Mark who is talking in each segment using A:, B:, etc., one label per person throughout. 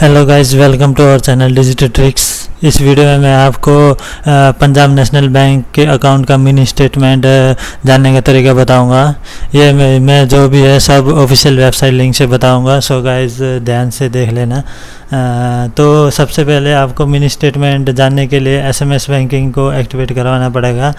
A: Hello guys welcome to our channel digital tricks इस वीडियो में मैं आपको पंजाब नेशनल बैंक के अकाउंट का मिनी स्टेटमेंट जानने का तरीका बताऊँगा। ये मैं, जो भी है सब ऑफिशियल वेबसाइट लिंक से बताऊँगा। सो गाइस ध्यान से देख लेना। तो सबसे पहले आपको मिनी स्टेटमेंट जानने के लिए एसएमएस बैंकिंग को एक्टिवेट करवाना पड़ेगा।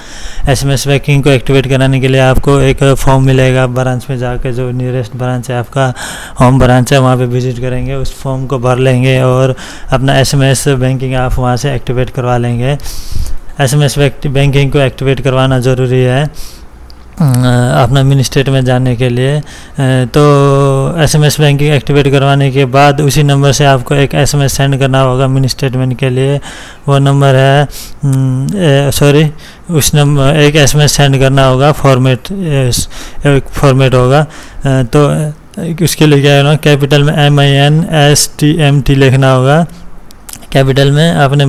A: एसएमएस बैंकिंग को एक्टिवेट कराने के लिए आपको एक फॉर्म मिलेगा ब्रांच में जाकर जो नियरेस्ट ब्रांच है, आपका होम ब्रांच है, वहाँ पे विज़िट करेंगे। उस फॉर्म को भर लेंगे और अपना एसएमएस बैंकिंग आप वहाँ से एक्टिवेट करवा लेंगे। एसएमएस बैंकिंग को एक्टिवेट करवाना ज़रूरी है। अपना मिनी स्टेट में जाने के लिए। तो एसएमएस बैंकिंग एक्टिवेट करवाने के बाद उसी नंबर से आपको एक एसएमएस सेंड करना होगा मिनी स्टेटमेंट के लिए। वो नंबर है सॉरी उस नंबर एक एसएमएस सेंड करना होगा फॉर्मेट एक फॉर्मेट होगा। तो उसके लिए क्या है ना कैपिटल में M I N S T M T लिखना होगा। कैपिटल में आपने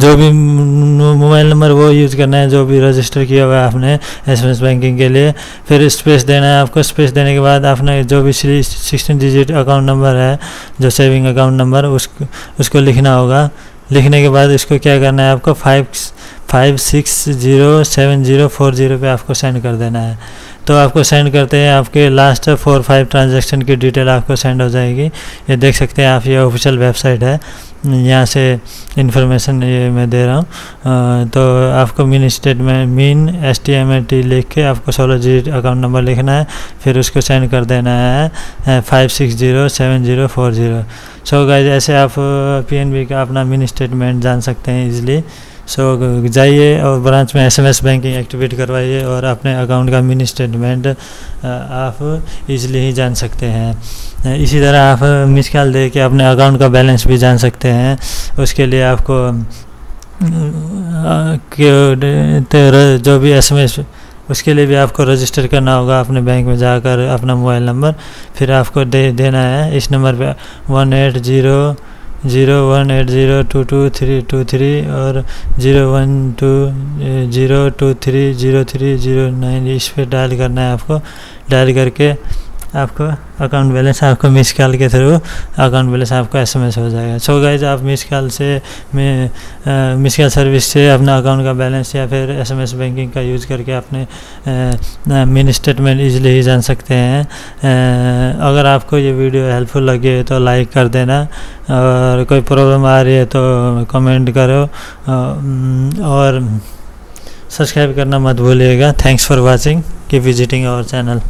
A: जो भी मोबाइल नंबर वो यूज़ करना है, जो भी रजिस्टर किया हुआ है आपने एस बैंकिंग के लिए, फिर स्पेस देना है आपको। स्पेस देने के बाद आपने जो भी सिक्सटीन डिजिट अकाउंट नंबर है, जो सेविंग अकाउंट नंबर उस, उसको लिखना होगा। लिखने के बाद इसको क्या करना है आपको five five six zero seven zero four zero पर आपको सेंड कर देना है। तो आपको सेंड करते हैं, आपके लास्ट फोर फाइव ट्रांजेक्शन की डिटेल आपको सेंड हो जाएगी। ये देख सकते हैं आप, ये ऑफिशियल वेबसाइट है। यहाँ से इन्फॉर्मेशन ये मैं दे रहा हूँ। तो आपको min statement mean S T M A T लिख के आपको सोलह जी अकाउंट नंबर लिखना है, फिर उसको सेंड कर देना है five six zero seven zero four zero so guys ऐसे आप पी एन बी का अपना मिन स्टेटमेंट जान सकते हैं इजली सो so, जाइए और ब्रांच में एसएमएस बैंकिंग एक्टिवेट करवाइए और अपने अकाउंट का मिनी स्टेटमेंट आप इजीली ही जान सकते हैं। इसी तरह आप मिस कॉल दे के अपने अकाउंट का बैलेंस भी जान सकते हैं। उसके लिए आपको जो भी एसएमएस उसके लिए भी आपको रजिस्टर करना होगा अपने बैंक में जाकर अपना मोबाइल नंबर फिर आपको दे देना है। इस नंबर पे one eight zero zero one eight zero two two three two three और zero one two zero two three zero three zero nine, इस पर डायल करना है आपको। डायल करके आपको अकाउंट बैलेंस आपको मिस कॉल के थ्रू अकाउंट बैलेंस आपको एसएमएस हो जाएगा। सो गाइज़ आप मिस कॉल से मिस कॉल सर्विस से अपना अकाउंट का बैलेंस या फिर एसएमएस बैंकिंग का यूज़ करके अपने मिनी स्टेटमेंट इजीली ही जान सकते हैं। आ, अगर आपको ये वीडियो हेल्पफुल लगे तो लाइक कर देना और कोई प्रॉब्लम आ रही है तो कमेंट करो। और सब्सक्राइब करना मत भूलिएगा। थैंक्स फॉर वॉचिंग की विजिटिंग आवर चैनल